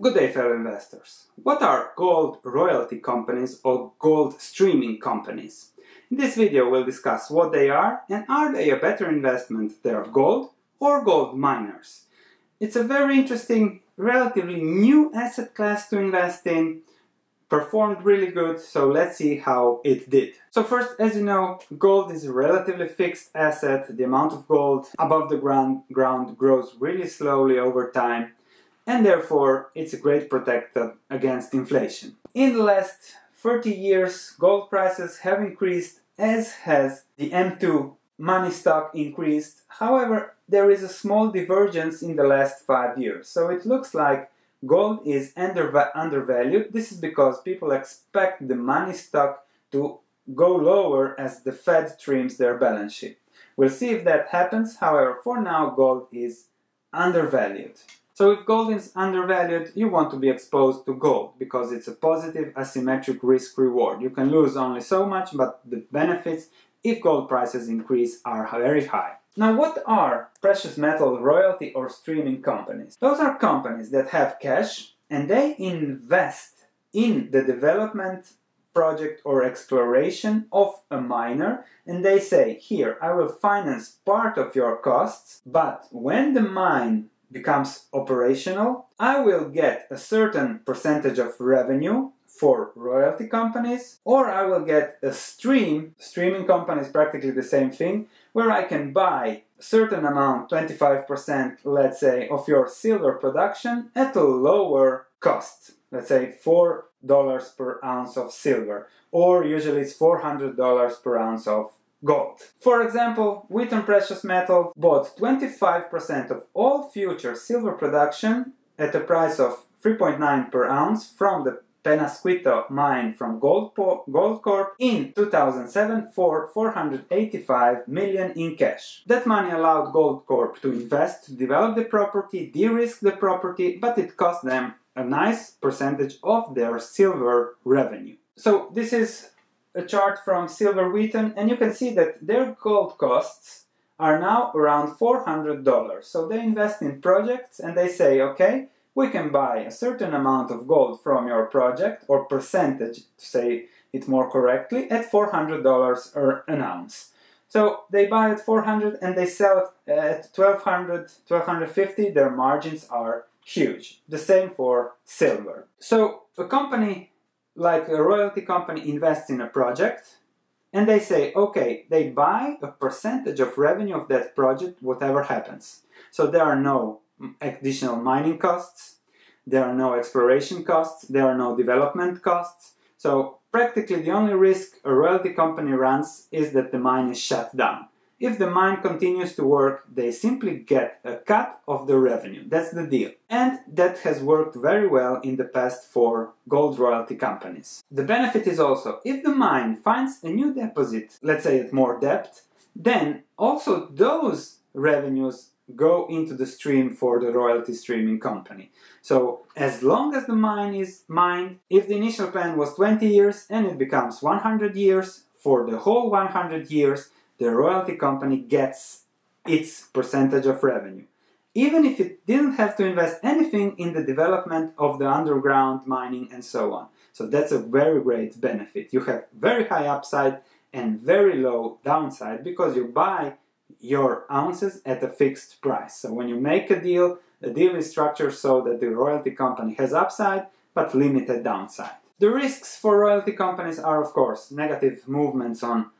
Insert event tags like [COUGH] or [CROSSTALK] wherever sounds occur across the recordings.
Good day fellow investors. What are gold royalty companies or gold streaming companies? In this video we'll discuss what they are and are they a better investment than gold or gold miners. It's a very interesting, relatively new asset class to invest in, performed really good, so let's see how it did. So first, as you know, gold is a relatively fixed asset. The amount of gold above the ground, ground grows really slowly over time and therefore it's a great protector against inflation. In the last 30 years, gold prices have increased as has the M2 money stock increased. However, there is a small divergence in the last 5 years. So it looks like gold is under, undervalued. This is because people expect the money stock to go lower as the Fed trims their balance sheet. We'll see if that happens. However, for now, gold is undervalued. So if gold is undervalued, you want to be exposed to gold because it's a positive asymmetric risk reward. You can lose only so much, but the benefits, if gold prices increase, are very high. Now, what are precious metal royalty or streaming companies? Those are companies that have cash and they invest in the development project or exploration of a miner and they say, here, I will finance part of your costs, but when the mine becomes operational, I will get a certain percentage of revenue for royalty companies, or I will get a stream, streaming company is practically the same thing, where I can buy a certain amount, 25%, let's say, of your silver production at a lower cost. Let's say $4 per ounce of silver, or usually it's $400 per ounce of gold. For example, Wheaton Precious Metal bought 25% of all future silver production at a price of 3.9 per ounce from the Penasquito mine from Gold, Gold in 2007 for 485 million in cash. That money allowed Goldcorp to invest, to develop the property, de-risk the property, but it cost them a nice percentage of their silver revenue. So this is a chart from Silver Wheaton and you can see that their gold costs are now around $400. So they invest in projects and they say, okay, we can buy a certain amount of gold from your project or percentage to say it more correctly at $400 an ounce. So they buy at 400 and they sell at 1200, 1250. Their margins are huge. The same for silver. So a company like a royalty company invests in a project and they say, okay, they buy a percentage of revenue of that project, whatever happens. So there are no additional mining costs, there are no exploration costs, there are no development costs. So practically the only risk a royalty company runs is that the mine is shut down. If the mine continues to work, they simply get a cut of the revenue. That's the deal. And that has worked very well in the past for gold royalty companies. The benefit is also, if the mine finds a new deposit, let's say at more depth, then also those revenues go into the stream for the royalty streaming company. So as long as the mine is mined, if the initial plan was 20 years and it becomes 100 years, for the whole 100 years, the royalty company gets its percentage of revenue. Even if it didn't have to invest anything in the development of the underground mining and so on. So that's a very great benefit. You have very high upside and very low downside because you buy your ounces at a fixed price. So when you make a deal, the deal is structured so that the royalty company has upside but limited downside. The risks for royalty companies are, of course, negative movements on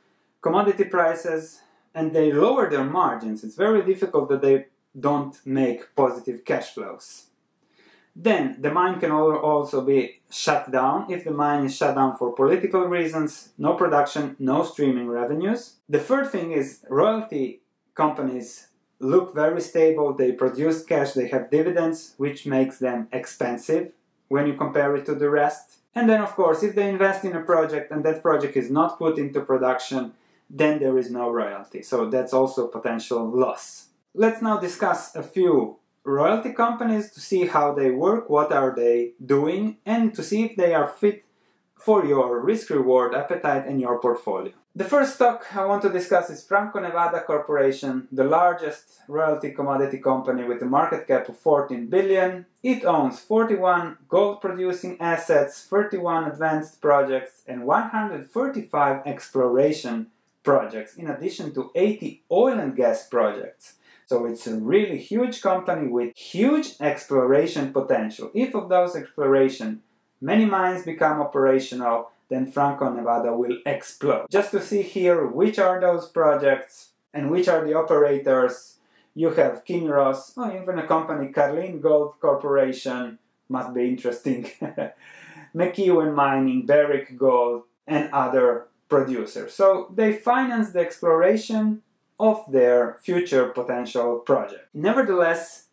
commodity prices and they lower their margins, it's very difficult that they don't make positive cash flows. Then the mine can also be shut down if the mine is shut down for political reasons, no production, no streaming revenues. The third thing is royalty companies look very stable, they produce cash, they have dividends, which makes them expensive when you compare it to the rest. And then, of course, if they invest in a project and that project is not put into production, then there is no royalty. So that's also potential loss. Let's now discuss a few royalty companies to see how they work, what are they doing, and to see if they are fit for your risk-reward appetite and your portfolio. The first stock I want to discuss is Franco-Nevada Corporation, the largest royalty commodity company with a market cap of 14 billion. It owns 41 gold-producing assets, 31 advanced projects, and 135 exploration projects, in addition to 80 oil and gas projects. So it's a really huge company with huge exploration potential. If of those exploration, many mines become operational, then Franco-Nevada will explode. Just to see here which are those projects and which are the operators, you have Kinross, or oh, even a company, Carlin Gold Corporation, must be interesting, [LAUGHS] McEwen Mining, Barrick Gold, and other producers. So they finance the exploration of their future potential project. Nevertheless,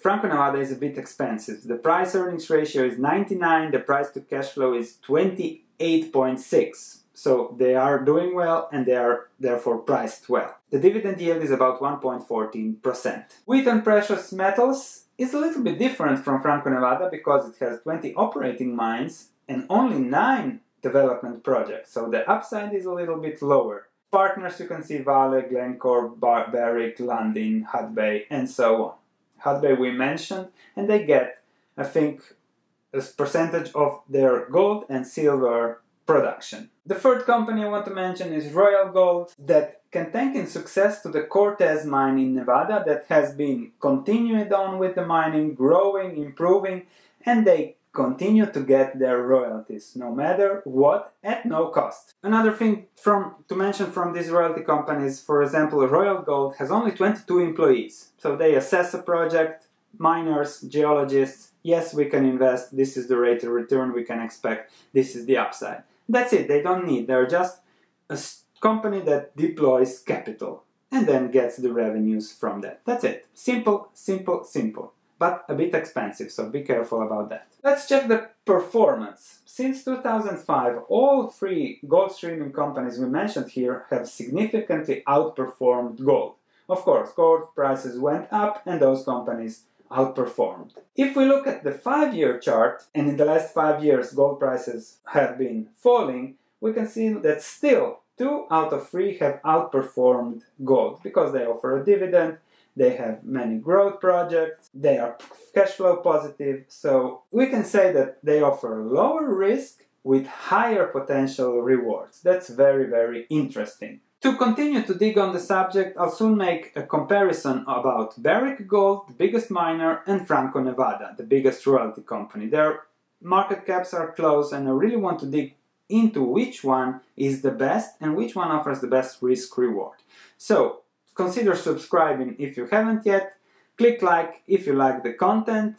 Franco-Nevada is a bit expensive. The price earnings ratio is 99, the price to cash flow is 28.6. So they are doing well and they are therefore priced well. The dividend yield is about 1.14%. Wheaton Precious Metals is a little bit different from Franco-Nevada because it has 20 operating mines and only 9 development projects. So the upside is a little bit lower. Partners you can see Vale, Glencore, Bar Barrick, Lundin, Hudbay and so on. Hudbay we mentioned, and they get, I think, a percentage of their gold and silver production. The third company I want to mention is Royal Gold that can thank in success to the Cortez mine in Nevada that has been continued on with the mining, growing, improving, and they continue to get their royalties no matter what at no cost. Another thing from to mention from these royalty companies, for example, Royal Gold has only 22 employees. So they assess a project, miners, geologists, yes, we can invest, this is the rate of return we can expect, this is the upside. That's it, they don't need, they're just a company that deploys capital and then gets the revenues from that. That's it. Simple, simple, simple but a bit expensive, so be careful about that. Let's check the performance. Since 2005, all three gold streaming companies we mentioned here have significantly outperformed gold. Of course, gold prices went up and those companies outperformed. If we look at the five-year chart, and in the last five years gold prices have been falling, we can see that still two out of three have outperformed gold because they offer a dividend they have many growth projects, they are cash flow positive, so we can say that they offer lower risk with higher potential rewards. That's very, very interesting. To continue to dig on the subject, I'll soon make a comparison about Barrick Gold, the biggest miner, and Franco-Nevada, the biggest royalty company. Their market caps are close and I really want to dig into which one is the best and which one offers the best risk reward. So Consider subscribing if you haven't yet. Click like if you like the content.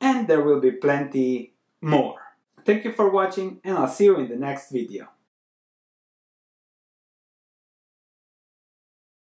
And there will be plenty more. Thank you for watching and I'll see you in the next video.